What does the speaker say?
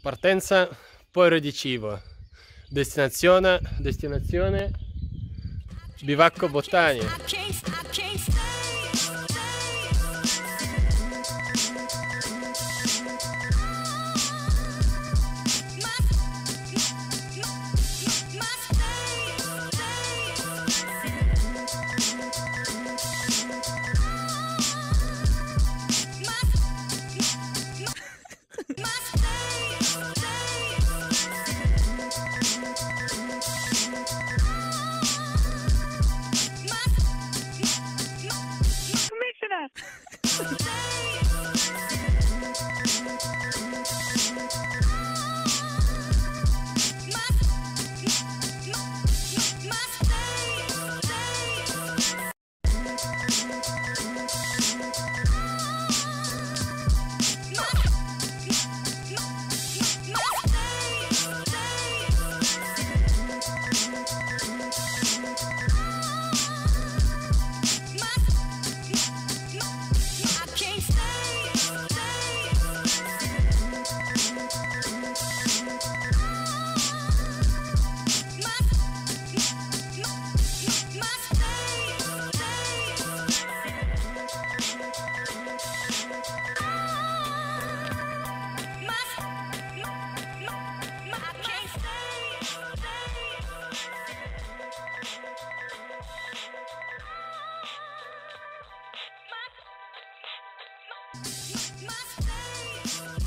partenza poi redicivo destinazione destinazione bivacco botanico cœur. My space.